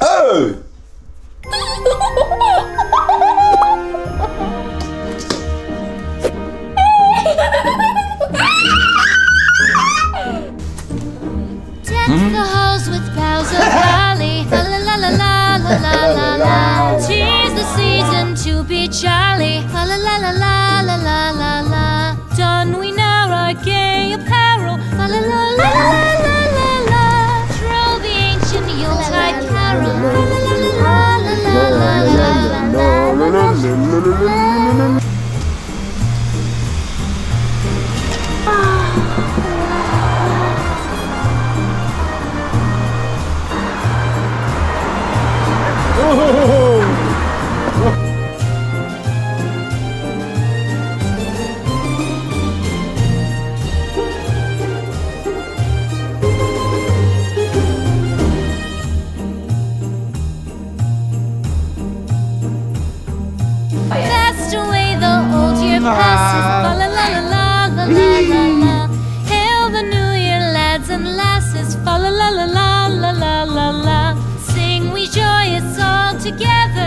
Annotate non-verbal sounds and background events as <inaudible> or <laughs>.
Oh! Deck the halls hmm? with boughs of holly, <laughs> la la la la la la. Oh! la la Hail the new year, lads and lasses, fa la la la la la la la. Sing we joyous all together.